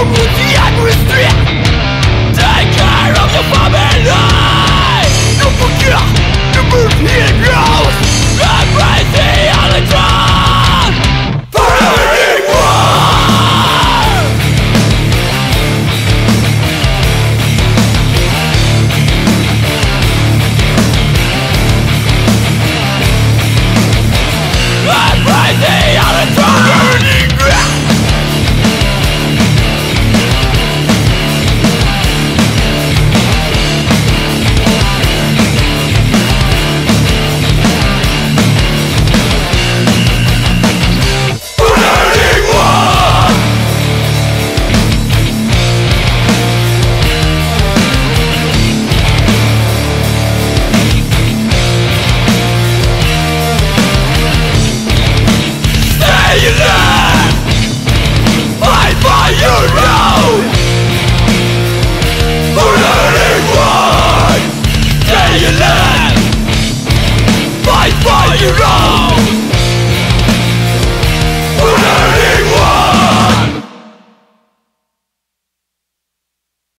With the atmosphere? fight for your own